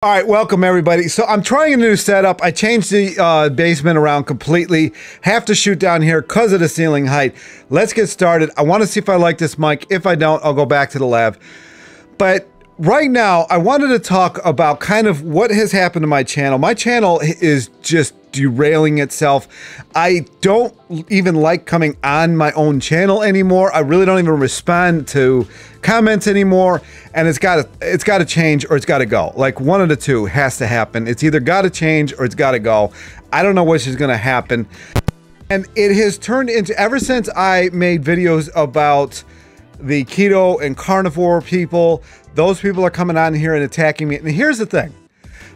All right, welcome everybody. So I'm trying a new setup. I changed the uh, basement around completely. Have to shoot down here because of the ceiling height. Let's get started. I want to see if I like this mic. If I don't, I'll go back to the lab. But right now, I wanted to talk about kind of what has happened to my channel. My channel is just derailing itself. I don't even like coming on my own channel anymore. I really don't even respond to comments anymore and it's got to it's got to change or it's got to go. Like one of the two has to happen. It's either got to change or it's got to go. I don't know which is going to happen. And it has turned into ever since I made videos about the keto and carnivore people, those people are coming on here and attacking me. And here's the thing.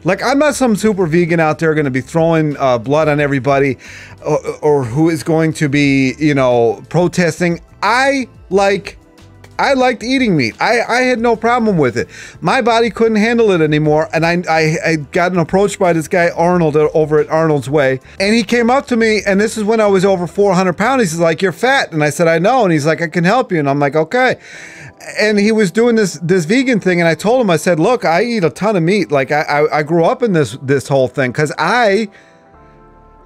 Like, I'm not some super vegan out there going to be throwing uh, blood on everybody or, or who is going to be, you know, protesting. I like I liked eating meat. I, I had no problem with it. My body couldn't handle it anymore. And I, I, I got an approached by this guy, Arnold, over at Arnold's Way. And he came up to me, and this is when I was over 400 pounds. He's like, You're fat. And I said, I know. And he's like, I can help you. And I'm like, Okay. And he was doing this this vegan thing, and I told him, I said, Look, I eat a ton of meat. Like I, I, I grew up in this this whole thing because I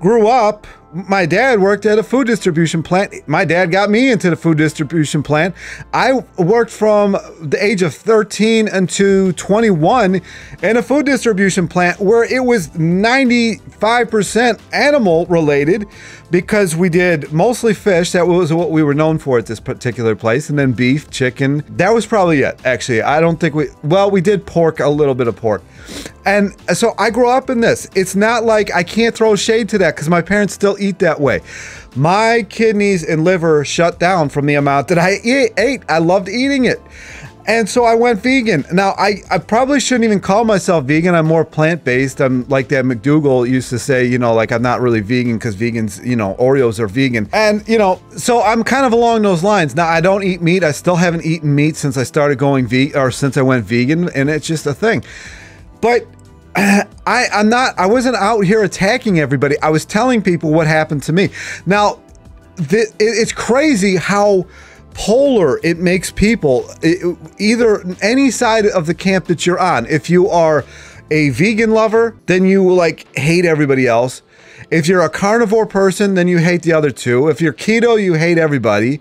grew up my dad worked at a food distribution plant. My dad got me into the food distribution plant. I worked from the age of 13 until 21 in a food distribution plant where it was 95% animal related because we did mostly fish. That was what we were known for at this particular place. And then beef, chicken. That was probably it, actually. I don't think we, well, we did pork, a little bit of pork. And so I grew up in this. It's not like I can't throw shade to that because my parents still eat that way. My kidneys and liver shut down from the amount that I ate. I loved eating it. And so I went vegan. Now, I, I probably shouldn't even call myself vegan. I'm more plant based. I'm like that McDougall used to say, you know, like I'm not really vegan because vegans, you know, Oreos are vegan. And, you know, so I'm kind of along those lines. Now, I don't eat meat. I still haven't eaten meat since I started going vegan or since I went vegan. And it's just a thing. But I, I'm not, I wasn't out here attacking everybody. I was telling people what happened to me. Now, the, it, it's crazy how polar it makes people, it, either any side of the camp that you're on. If you are a vegan lover, then you like hate everybody else. If you're a carnivore person, then you hate the other two. If you're keto, you hate everybody.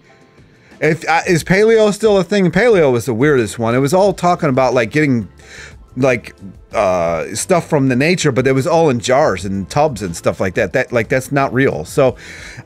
If uh, is paleo still a thing? Paleo was the weirdest one. It was all talking about like getting like uh, stuff from the nature, but it was all in jars and tubs and stuff like that. That like that's not real. So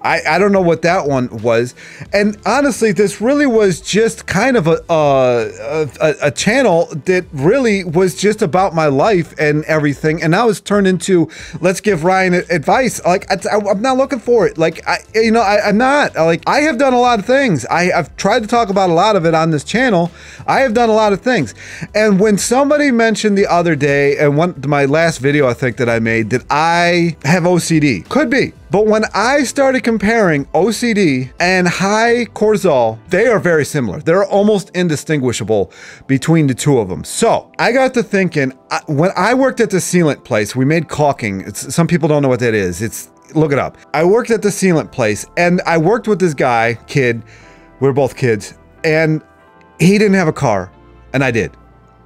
I I don't know what that one was. And honestly, this really was just kind of a a, a, a channel that really was just about my life and everything. And now it's turned into let's give Ryan advice. Like I, am not looking for it. Like I you know I, I'm not like I have done a lot of things. I, I've tried to talk about a lot of it on this channel. I have done a lot of things. And when somebody mentioned the other day say, and one my last video I think that I made, that I have OCD. Could be. But when I started comparing OCD and high cortisol, they are very similar. They're almost indistinguishable between the two of them. So I got to thinking, when I worked at the sealant place, we made caulking. It's, some people don't know what that is. It's look it up. I worked at the sealant place and I worked with this guy, kid. We we're both kids, and he didn't have a car, and I did.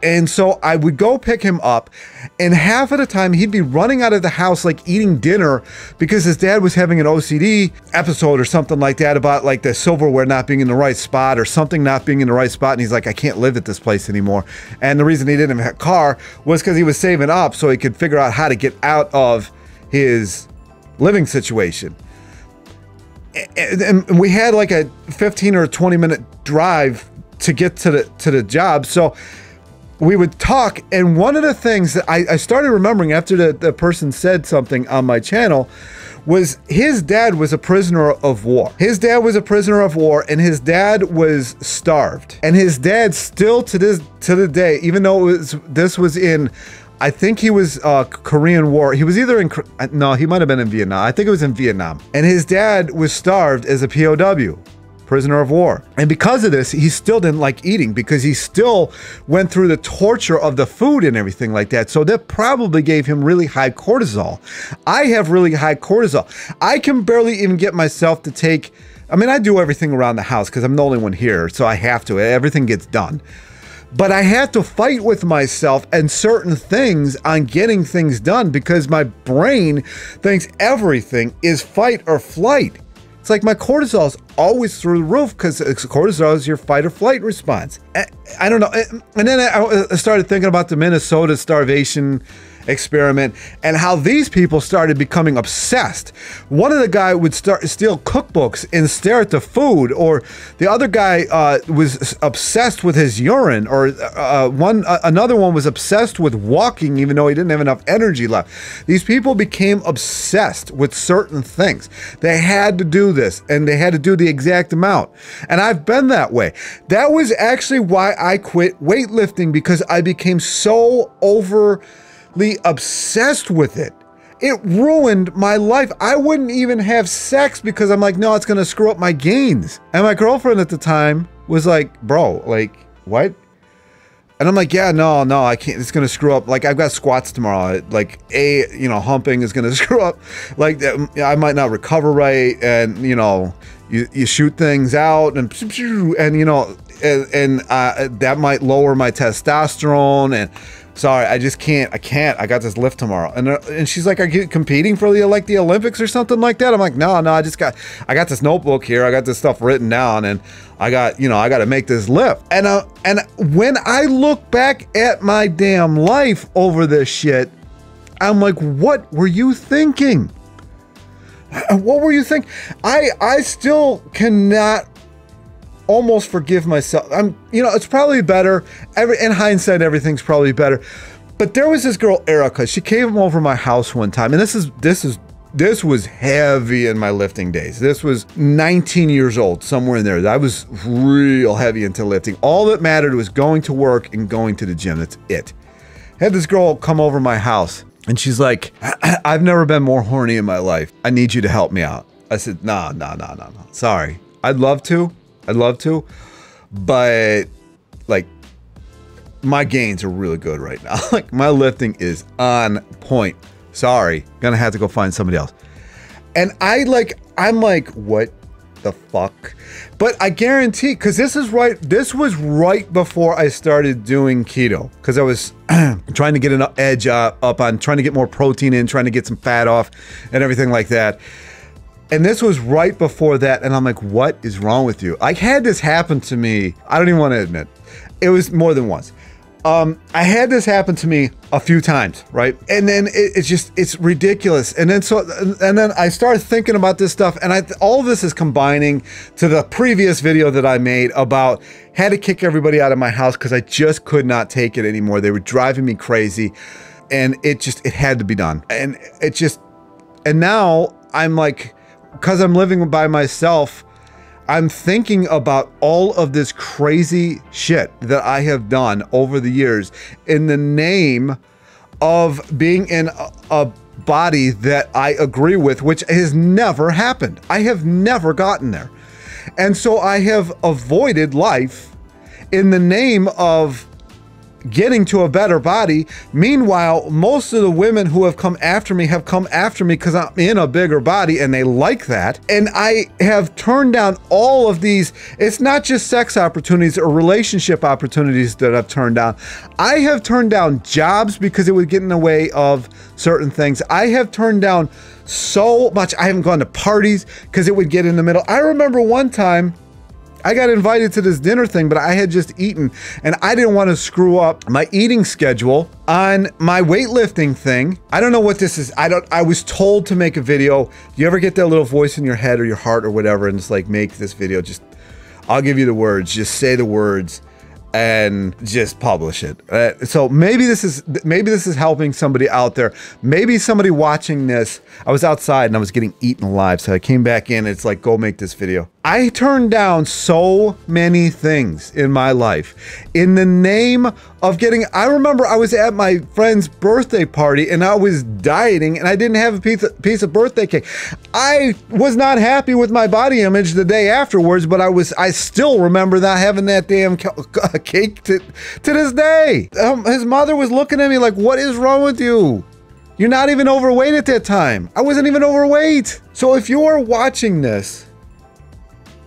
And so I would go pick him up, and half of the time he'd be running out of the house like eating dinner because his dad was having an OCD episode or something like that about like the silverware not being in the right spot or something not being in the right spot. And he's like, I can't live at this place anymore. And the reason he didn't have a car was because he was saving up so he could figure out how to get out of his living situation. And we had like a 15 or 20 minute drive to get to the to the job. So we would talk, and one of the things that I, I started remembering after the, the person said something on my channel was his dad was a prisoner of war. His dad was a prisoner of war, and his dad was starved. And his dad still to this to the day, even though it was this was in I think he was uh, Korean War. He was either in no, he might have been in Vietnam. I think it was in Vietnam. And his dad was starved as a POW prisoner of war. And because of this, he still didn't like eating because he still went through the torture of the food and everything like that. So that probably gave him really high cortisol. I have really high cortisol. I can barely even get myself to take, I mean, I do everything around the house because I'm the only one here, so I have to. Everything gets done. But I have to fight with myself and certain things on getting things done because my brain thinks everything is fight or flight. It's like my cortisol is always through the roof because cortisol is your fight or flight response. I, don't know. And then I started thinking about the Minnesota starvation experiment and how these people started becoming obsessed. One of the guy would start steal cookbooks and stare at the food, or the other guy uh, was obsessed with his urine, or uh, one uh, another one was obsessed with walking even though he didn't have enough energy left. These people became obsessed with certain things. They had to do this and they had to do the exact amount. And I've been that way. That was actually why I quit weightlifting because I became so over obsessed with it. It ruined my life. I wouldn't even have sex because I'm like, no, it's gonna screw up my gains. And my girlfriend at the time was like, bro, like, what? And I'm like, yeah, no, no, I can't. It's gonna screw up. Like, I've got squats tomorrow. Like, a, you know, humping is gonna screw up. Like, I might not recover right, and you know, you, you shoot things out, and and you know, and, and uh, that might lower my testosterone, and sorry, I just can't. I can't. I got this lift tomorrow. And uh, and she's like, are you competing for the like the Olympics or something like that? I'm like, no, no. I just got I got this notebook here. I got this stuff written down, and I got you know I got to make this lift. And uh, and when I look back at my damn life over this shit, I'm like, what were you thinking? What were you thinking? I I still cannot almost forgive myself. I'm, you know, it's probably better. Every in hindsight, everything's probably better. But there was this girl, Erica. She came over my house one time, and this is this is this was heavy in my lifting days. This was 19 years old, somewhere in there. I was real heavy into lifting. All that mattered was going to work and going to the gym. That's it. I had this girl come over my house, and she's like, "I've never been more horny in my life. I need you to help me out." I said, "Nah, nah, nah, nah, nah. Sorry. I'd love to, I'd love to, but like my gains are really good right now. like my lifting is on point. Sorry, gonna have to go find somebody else. And I like, I'm like, what the fuck? But I guarantee, because this is right, this was right before I started doing keto, because I was trying to get an edge up, up on trying to get more protein in, trying to get some fat off, and everything like that. And this was right before that. And I'm like, what is wrong with you? I had this happen to me. I don't even want to admit it was more than once. Um, I had this happen to me a few times, right? And then it, it's just it's ridiculous. And then so and then I started thinking about this stuff, and I all this is combining to the previous video that I made about had to kick everybody out of my house because I just could not take it anymore. They were driving me crazy, and it just it had to be done. And it just and now I'm like because I'm living by myself, I'm thinking about all of this crazy shit that I have done over the years in the name of being in a, a, body that I agree with, which has never happened. I have never gotten there. And so I have avoided life in the name of getting to a better body. Meanwhile, most of the women who have come after me have come after me because I'm in a bigger body and they like that. And I have turned down all of these. It's not just sex opportunities or relationship opportunities that I've turned down. I have turned down jobs because it would get in the way of certain things. I have turned down so much. I haven't gone to parties because it would get in the middle. I remember one time I got invited to this dinner thing, but I had just eaten and I didn't want to screw up my eating schedule on my weightlifting thing. I don't know what this is. I don't I was told to make a video. You ever get that little voice in your head or your heart or whatever and it's like make this video just I'll give you the words. Just say the words and just publish it. Uh, so maybe this is maybe this is helping somebody out there. Maybe somebody watching this. I was outside and I was getting eaten alive, so I came back in. It's like go make this video. I turned down so many things in my life in the name of getting. I remember I was at my friend's birthday party and I was dieting and I didn't have a piece of, piece of birthday cake. I was not happy with my body image the day afterwards, but I was. I still remember not having that damn cake to to this day. Um, his mother was looking at me like, "What is wrong with you?" You're not even overweight at that time. I wasn't even overweight. So if you are watching this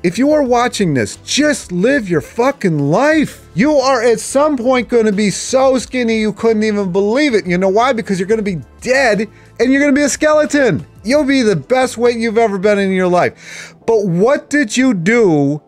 if you are watching this, just live your fucking life. You are at some point going to be so skinny you couldn't even believe it. You know why? Because you're going to be dead and you're going to be a skeleton. You'll be the best weight you've ever been in your life. But what did you do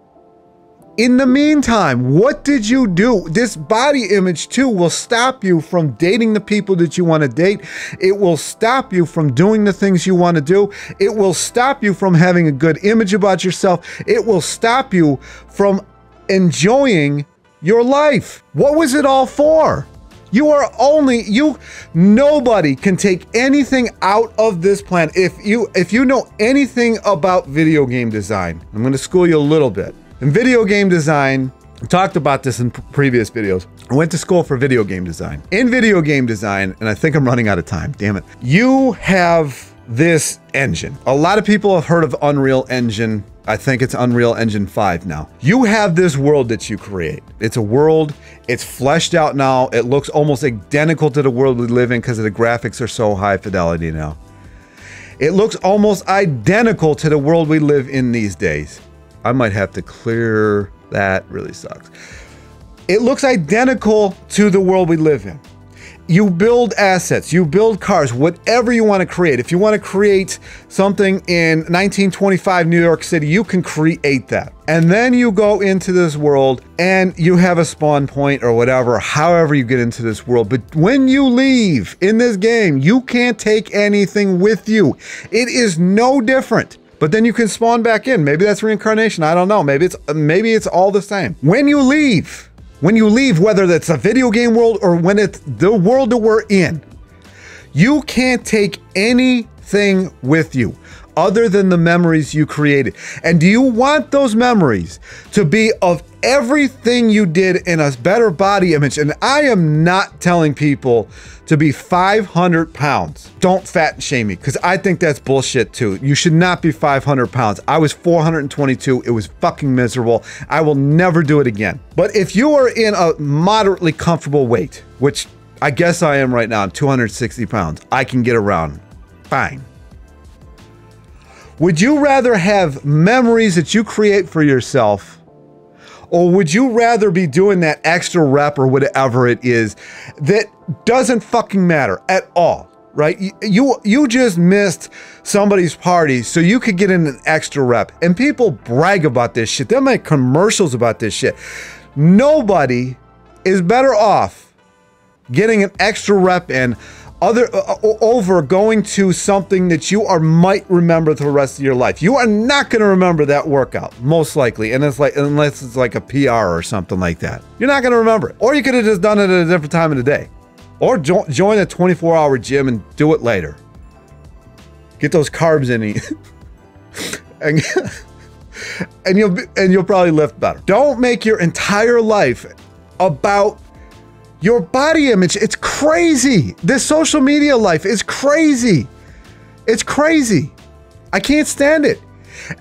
in the meantime, what did you do? This body image too will stop you from dating the people that you want to date. It will stop you from doing the things you want to do. It will stop you from having a good image about yourself. It will stop you from enjoying your life. What was it all for? You are only you nobody can take anything out of this plan. If you if you know anything about video game design, I'm going to school you a little bit. In video game design, I talked about this in previous videos. I went to school for video game design. In video game design, and I think I'm running out of time, damn it. You have this engine. A lot of people have heard of Unreal Engine. I think it's Unreal Engine 5 now. You have this world that you create. It's a world, it's fleshed out now. It looks almost identical to the world we live in because the graphics are so high fidelity now. It looks almost identical to the world we live in these days. I might have to clear that. Really sucks. It looks identical to the world we live in. You build assets, you build cars, whatever you want to create. If you want to create something in 1925 New York City, you can create that. And then you go into this world and you have a spawn point or whatever, however you get into this world. But when you leave in this game, you can't take anything with you. It is no different but then you can spawn back in. Maybe that's reincarnation. I don't know. Maybe it's maybe it's all the same. When you leave, when you leave, whether that's a video game world or when it's the world that we're in, you can't take anything with you other than the memories you created. And do you want those memories to be of everything you did in a better body image? And I am not telling people to be 500 pounds. Don't fat shame me because I think that's bullshit too. You should not be 500 pounds. I was 422. It was fucking miserable. I will never do it again. But if you are in a moderately comfortable weight, which I guess I am right now, I'm 260 pounds, I can get around fine. Would you rather have memories that you create for yourself? Or would you rather be doing that extra rep or whatever it is that doesn't fucking matter at all, right? You you just missed somebody's party so you could get in an extra rep. And people brag about this shit. They make commercials about this shit. Nobody is better off getting an extra rep in other uh, uh over going to something that you are might remember the rest of your life. You are not going to remember that workout most likely, and it's like unless it's like a PR or something like that. You're not going to remember it, or you could have just done it at a different time of the day, or jo join a 24-hour gym and do it later. Get those carbs in, and and you'll be, and you'll probably lift better. Don't make your entire life about your body image. It's crazy. This social media life is crazy. It's crazy. I can't stand it.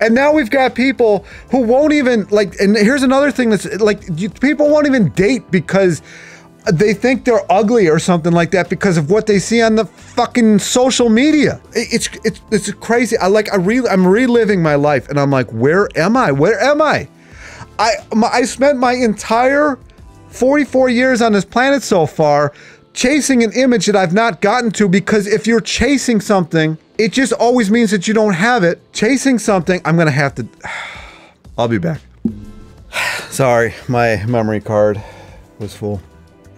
And now we've got people who won't even like. And here's another thing that's like you, people won't even date because they think they're ugly or something like that because of what they see on the fucking social media. It's it's it's crazy. I like I really I'm reliving my life and I'm like, where am I? Where am I? I I spent my entire 44 years on this planet so far, chasing an image that I've not gotten to because if you're chasing something, it just always means that you don't have it. Chasing something, I'm gonna have to. I'll be back. Sorry, my memory card was full.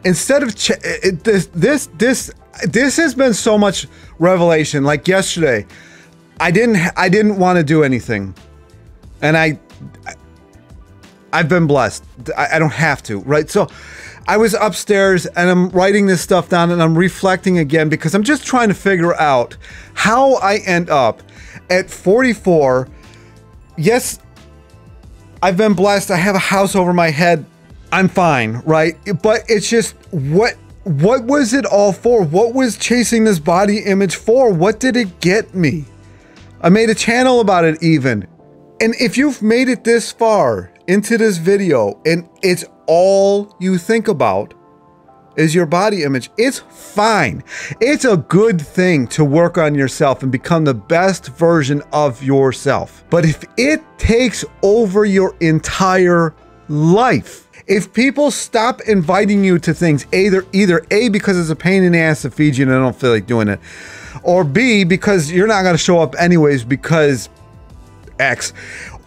Instead of this, this, this, this has been so much revelation. Like yesterday, I didn't, I didn't want to do anything, and I, I've been blessed. I, I don't have to, right? So I was upstairs and I'm writing this stuff down and I'm reflecting again because I'm just trying to figure out how I end up at 44. Yes, I've been blessed. I have a house over my head. I'm fine, right? But it's just what what was it all for? What was chasing this body image for? What did it get me? I made a channel about it even. And if you've made it this far into this video and it's all you think about, is your body image. It's fine. It's a good thing to work on yourself and become the best version of yourself. But if it takes over your entire life, if people stop inviting you to things, either either A because it's a pain in the ass to feed you and I don't feel like doing it, or B because you're not going to show up anyways because X,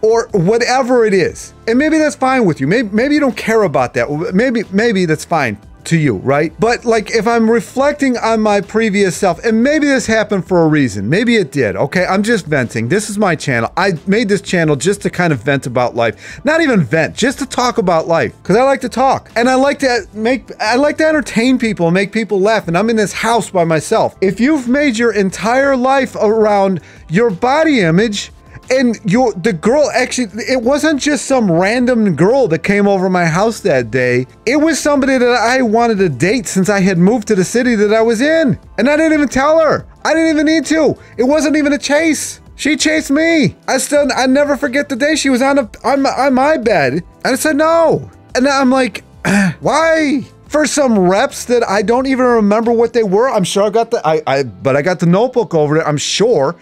or whatever it is, and maybe that's fine with you. Maybe maybe you don't care about that. Maybe maybe that's fine to you, right? But like if I'm reflecting on my previous self, and maybe this happened for a reason, maybe it did, okay? I'm just venting. This is my channel. I made this channel just to kind of vent about life. Not even vent, just to talk about life. Because I like to talk. And I like to make I like to entertain people and make people laugh. And I'm in this house by myself. If you've made your entire life around your body image, and you the girl actually it wasn't just some random girl that came over my house that day. It was somebody that i wanted to date since i had moved to the city that i was in. And i didn't even tell her. I didn't even need to. It wasn't even a chase. She chased me. I still i never forget the day she was on a on my, on my bed. And i said no. And i'm like why? For some reps that I don't even remember what they were. I'm sure I got the I, I but I got the notebook over it. I'm sure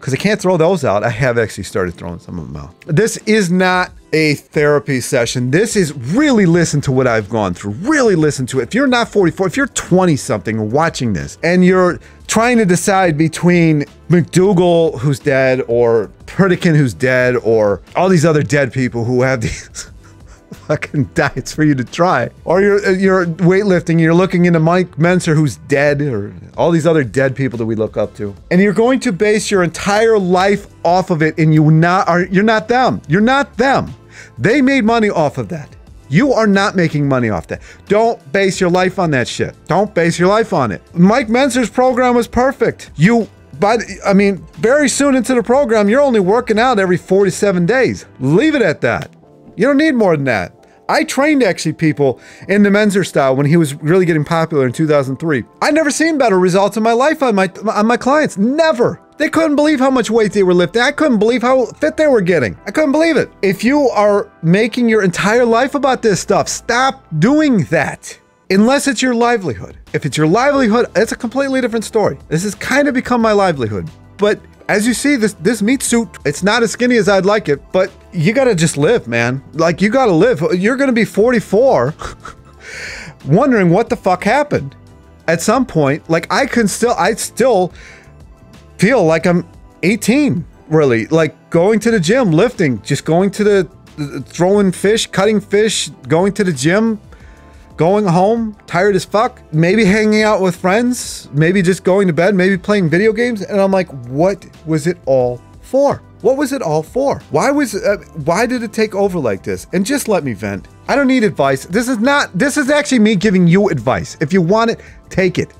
because I can't throw those out. I have actually started throwing some of them out. This is not a therapy session. This is really listen to what I've gone through. Really listen to it. If you're not 44, if you're 20 something watching this and you're trying to decide between McDougall, who's dead, or Pritikin, who's dead, or all these other dead people who have these fucking diets for you to try. Or you're uh, you're weightlifting, you're looking into Mike Mentzer who's dead, or all these other dead people that we look up to, and you're going to base your entire life off of it, and you not are you're not them. You're not them. They made money off of that. You are not making money off that. Don't base your life on that shit. Don't base your life on it. Mike Mentzer's program was perfect. You but I mean, very soon into the program, you're only working out every 47 days. Leave it at that. You don't need more than that. I trained actually people in the Mentzer style when he was really getting popular in 2003. I never seen better results in my life on my on my clients. Never. They couldn't believe how much weight they were lifting. I couldn't believe how fit they were getting. I couldn't believe it. If you are making your entire life about this stuff, stop doing that. Unless it's your livelihood. If it's your livelihood, it's a completely different story. This has kind of become my livelihood. But as you see, this this meat suit, it's not as skinny as I'd like it, but you gotta just live, man. Like you gotta live. You're gonna be 44, wondering what the fuck happened. At some point, like I can still, I still feel like I'm 18, really. Like going to the gym, lifting, just going to the throwing fish, cutting fish, going to the gym, going home, tired as fuck, maybe hanging out with friends, maybe just going to bed, maybe playing video games. And I'm like, what was it all for? What was it all for? Why was uh, why did it take over like this? And just let me vent. I don't need advice. This is not this is actually me giving you advice. If you want it, take it.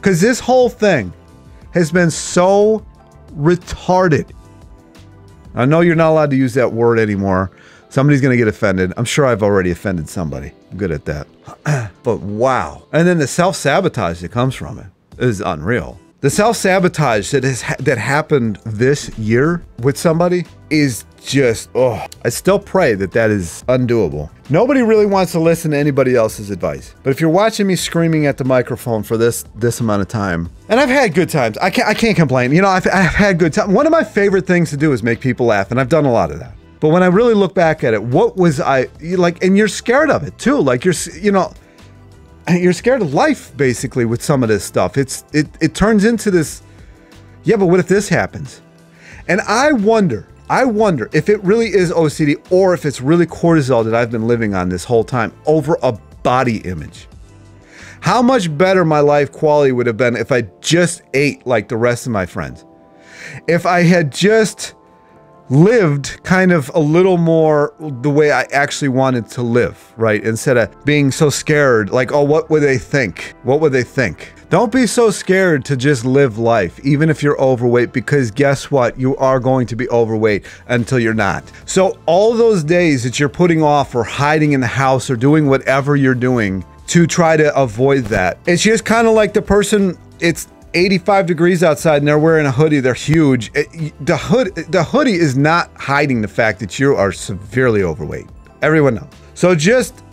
Cuz this whole thing has been so retarded. I know you're not allowed to use that word anymore Somebody's going to get offended. I'm sure I've already offended somebody. Good at that. but wow. And then the self sabotage that comes from it is unreal. The self sabotage that has ha that happened this year with somebody is just oh I still pray that that is undoable. Nobody really wants to listen to anybody else's advice. But if you're watching me screaming at the microphone for this this amount of time, and I've had good times. I can't I can't complain. You know, I've, I've had good time. One of my favorite things to do is make people laugh, and I've done a lot of that. But when I really look back at it, what was I like? And you're scared of it too. Like you're, you know, you're scared of life basically with some of this stuff. It's it it turns into this. Yeah, but what if this happens? And I wonder, I wonder if it really is OCD or if it's really cortisol that I've been living on this whole time over a body image. How much better my life quality would have been if I just ate like the rest of my friends. If I had just lived kind of a little more the way I actually wanted to live, right? Instead of being so scared, like, oh, what would they think? What would they think? Don't be so scared to just live life, even if you're overweight, because guess what? You are going to be overweight until you're not. So, all those days that you're putting off or hiding in the house or doing whatever you're doing to try to avoid that, it's just kind of like the person, it's 85 degrees outside and they're wearing a hoodie. They're huge. It, the hood, the hoodie is not hiding the fact that you are severely overweight. Everyone knows. So just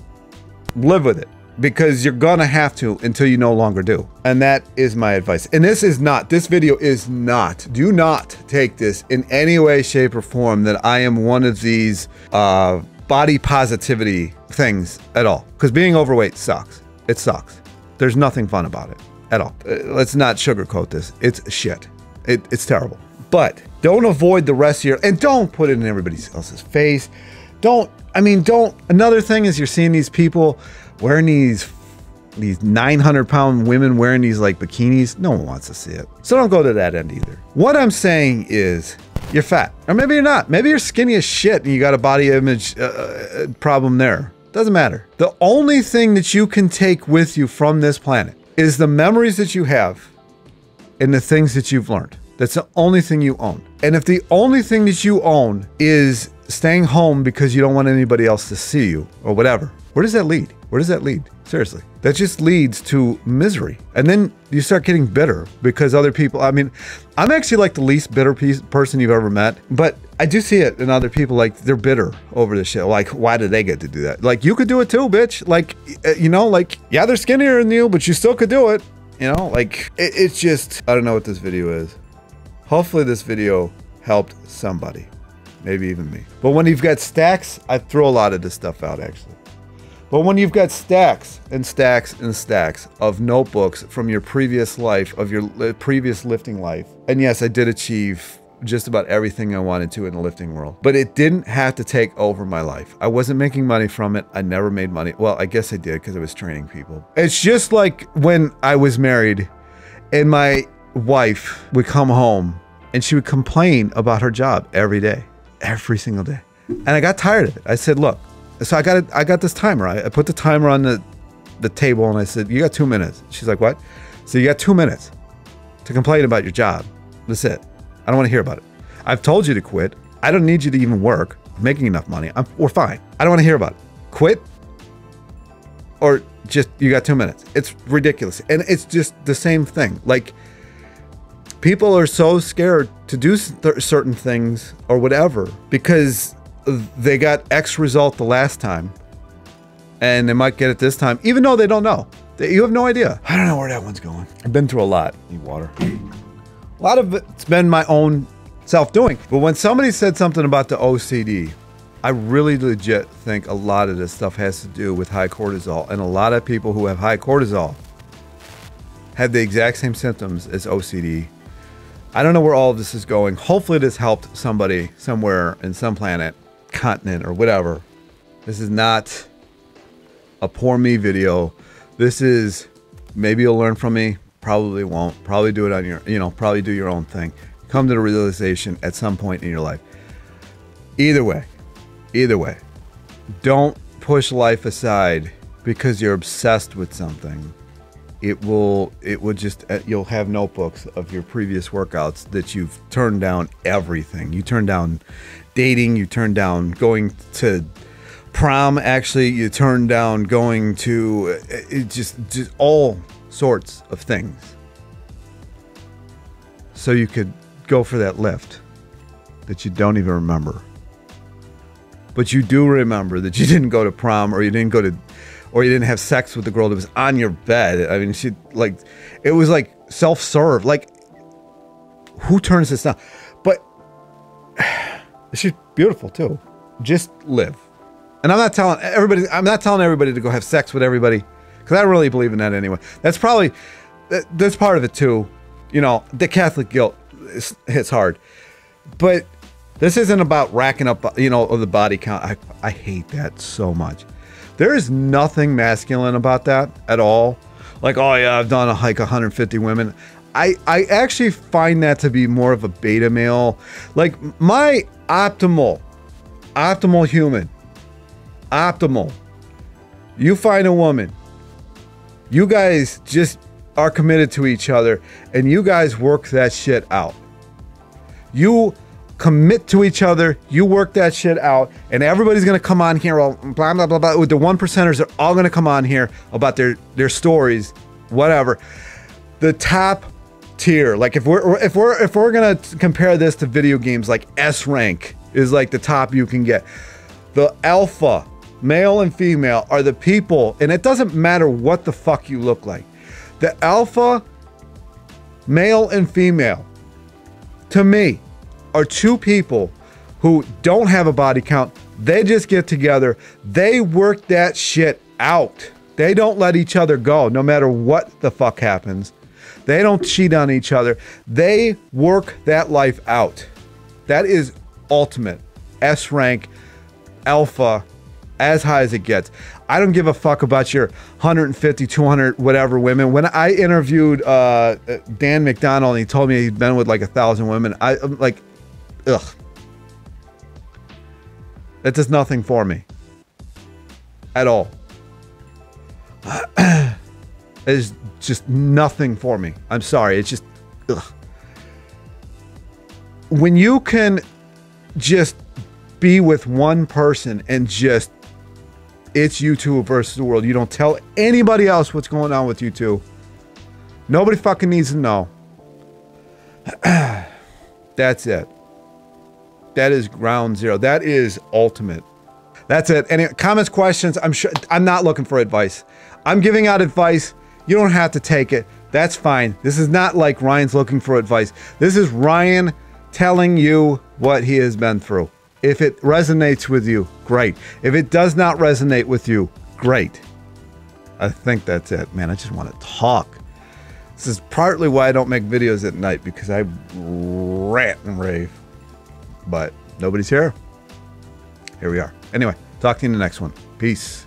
live with it. because you're gonna have to until you no longer do. And that is my advice. And this is not, this video is not, do not take this in any way, shape, or form that I am one of these uh, body positivity things at all. Because being overweight sucks. It sucks. There's nothing fun about it at all. Uh, let's not sugarcoat this. It's shit. It, it's terrible. But don't avoid the rest of your, and don't put it in everybody else's face. Don't, I mean, don't. Another thing is you're seeing these people wearing these these 900 pound women wearing these like bikinis. No one wants to see it. So don't go to that end either. What I'm saying is you're fat, or maybe you're not. Maybe you're skinny as shit and you got a body image uh, uh problem there. Doesn't matter. The only thing that you can take with you from this planet is the memories that you have and the things that you've learned. That's the only thing you own. And if the only thing that you own is staying home because you don't want anybody else to see you or whatever, where does that lead? Where does that lead? Seriously. That just leads to misery. And then you start getting bitter because other people, I mean, I'm actually like the least bitter piece, person you've ever met, but I do see it in other people like they're bitter over this shit. Like, why did they get to do that? Like, you could do it too, bitch. Like, uh, you know, like, yeah, they're skinnier than you, but you still could do it. You know, like, it, it's just, I don't know what this video is. Hopefully, this video helped somebody, maybe even me. But when you've got stacks, I throw a lot of this stuff out actually. But when you've got stacks and stacks and stacks of notebooks from your previous life, of your uh, previous lifting life, and yes, I did achieve just about everything I wanted to in the lifting world, but it didn't have to take over my life. I wasn't making money from it. I never made money. Well, I guess I did because I was training people. It's just like when I was married and my wife would come home and she would complain about her job every day, every single day. And I got tired of it. I said, look, so I got it. I got this timer. I, I put the timer on the the table and I said, "You got two minutes." She's like, "What?" So you got two minutes to complain about your job. That's it. I don't want to hear about it. I've told you to quit. I don't need you to even work. I'm making enough money. I'm, we're fine. I don't want to hear about it. Quit or just you got two minutes. It's ridiculous, and it's just the same thing. Like people are so scared to do certain things or whatever because they got X result the last time, and they might get it this time, even though they don't know. You have no idea. I don't know where that one's going. I've been through a lot. Need water. A lot of it's been my own self doing. But when somebody said something about the OCD, I really legit think a lot of this stuff has to do with high cortisol. And a lot of people who have high cortisol have the exact same symptoms as OCD. I don't know where all of this is going. Hopefully, this helped somebody somewhere in some planet continent or whatever. This is not a poor me video. This is maybe you'll learn from me, probably won't. Probably do it on your, you know, probably do your own thing. Come to the realization at some point in your life. Either way, either way, don't push life aside because you're obsessed with something. It will, it will just, uh, you'll have notebooks of your previous workouts that you've turned down everything. You turned down dating, you turn down going to prom. Actually, you turn down going to it just just all sorts of things. So you could go for that lift that you don't even remember. But you do remember that you didn't go to prom or you didn't go to or you didn't have sex with the girl that was on your bed. I mean, she like it was like self-serve. Like who turns this down? But She's beautiful too. Just live. And I'm not telling everybody. I'm not telling everybody to go have sex with everybody, because I don't really believe in that anyway. That's probably that's part of it too. You know, the Catholic guilt hits hard, but this isn't about racking up. You know, the body count. I I hate that so much. There is nothing masculine about that at all. Like, oh yeah, I've done a hike 150 women. I, I actually find that to be more of a beta male. Like my optimal, optimal human, optimal. You find a woman, you guys just are committed to each other and you guys work that shit out. You commit to each other, you work that shit out, and everybody's gonna come on here, blah blah blah blah. With the one percenters, are all gonna come on here about their their stories, whatever. The top tier. Like if we're if we're if we're gonna compare this to video games, like S rank is like the top you can get. The alpha male and female, are the people, and it doesn't matter what the fuck you look like. The alpha, male and female, to me, are two people who don't have a body count. They just get together, they work that shit out. They don't let each other go no matter what the fuck happens. They don't cheat on each other. They work that life out. That is ultimate. S rank, alpha, as high as it gets. I don't give a fuck about your 150, 200, whatever women. When I interviewed uh, Dan McDonald and he told me he'd been with like a thousand women, I, I'm like, ugh. That does nothing for me at all. it is just nothing for me. I'm sorry. It's just, ugh. When you can just be with one person and just, it's you two versus the world. You don't tell anybody else what's going on with you two. Nobody fucking needs to know. That's it. That is ground zero. That is ultimate. That's it. Any comments, questions? I'm sure I'm not looking for advice. I'm giving out advice. You don't have to take it. That's fine. This is not like Ryan's looking for advice. This is Ryan telling you what he has been through. If it resonates with you, great. If it does not resonate with you, great. I think that's it. Man, I just want to talk. This is partly why I don't make videos at night because I rant and rave. But nobody's here. Here we are. Anyway, talk to you in the next one. Peace.